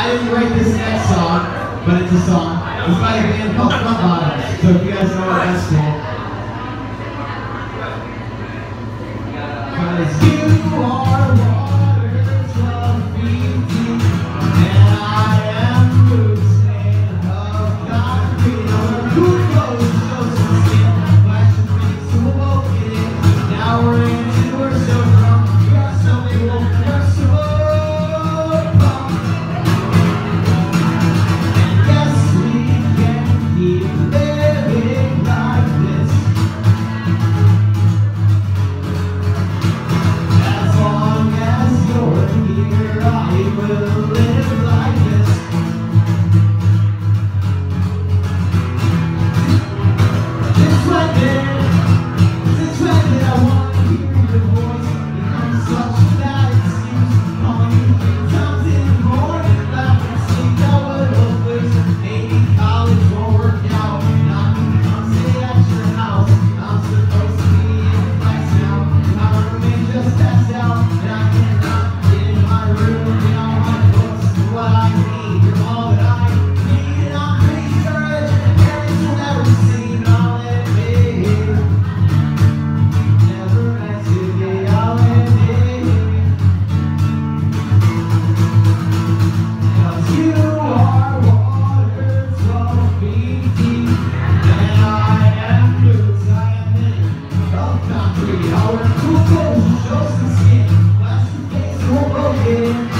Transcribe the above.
I didn't write this next song, but it's a song. It's by a band called Front Bottoms. So if you guys know it, that's cool. you.